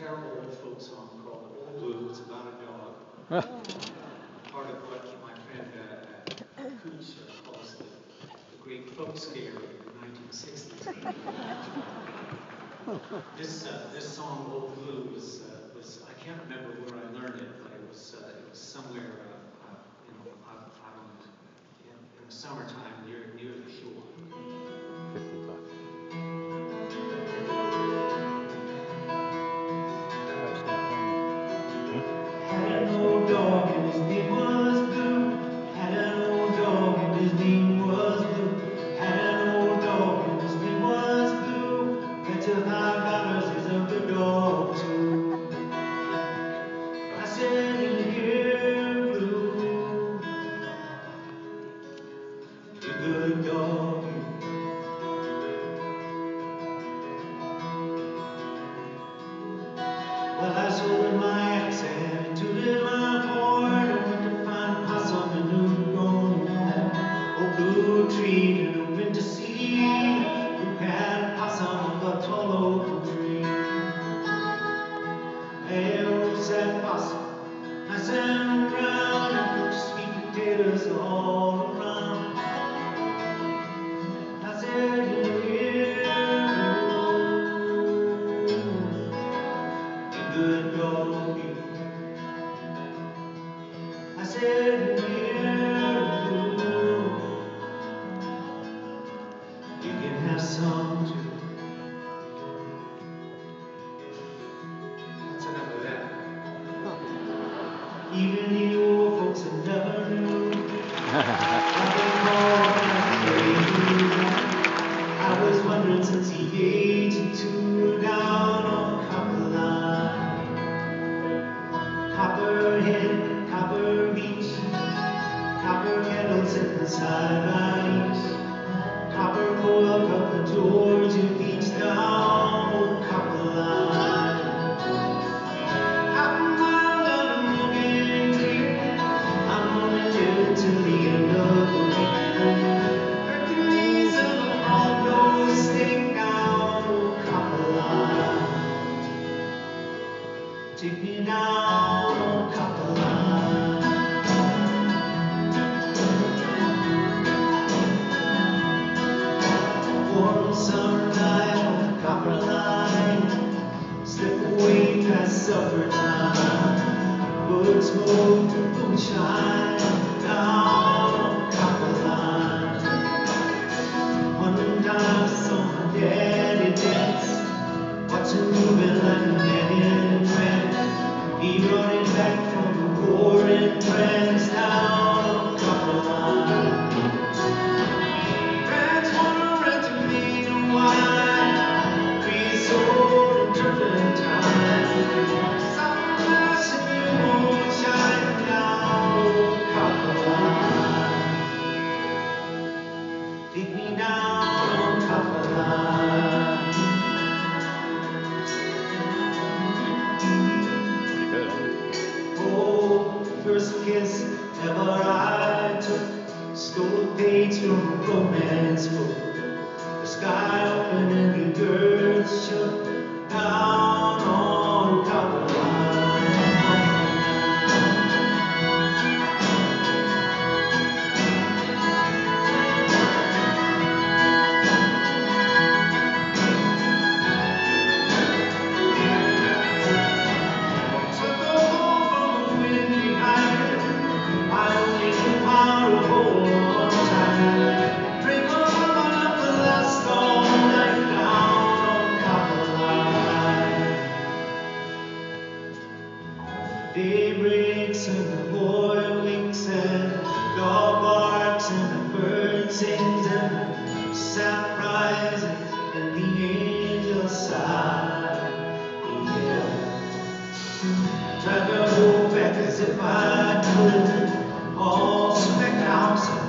terrible old folk song called Old Blue. It's about a dog. Part of what my friend uh, uh, uh, calls the, the great folk scare of the 1960s. this uh, this song Old Blue was uh, was I can't remember where I learned it, but it was uh, it was somewhere uh, you know out, out on the, in, in the summertime Well, I sold my accent I. Oh, oh, sat around and cooked sweet potatoes all I was wondering since the age of down on Copperline. Copperhead, Copper Beech, Copper kettles in the sidelines, past supper time. Good smoke and moonshine first kiss ever I took, stole a page from a romance book. The sky opened and the earth Day breaks and the boy wakes and the dog barks and the bird sings and the rises and the angels sigh. Yeah. Tried to hold back as if I could. All spec out some